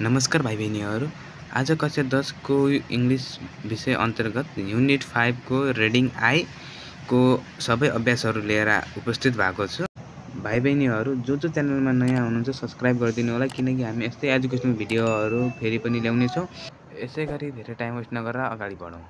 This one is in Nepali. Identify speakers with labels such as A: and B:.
A: नमस्कार भाइ बहिनीहरू आज कक्षा दसको इङ्ग्लिस विषय अन्तर्गत युनिट फाइभको रिडिङ आईको सबै अभ्यासहरू लिएर उपस्थित भएको छु। भाइ बहिनीहरू जो जो च्यानलमा नयाँ हुनुहुन्छ सब्सक्राइब गरिदिनु होला किनकि हामी यस्तै एजुकेसनल भिडियोहरू फेरि पनि ल्याउनेछौँ यसै गरी धेरै टाइम वेस्ट नगरेर अगाडि बढौँ।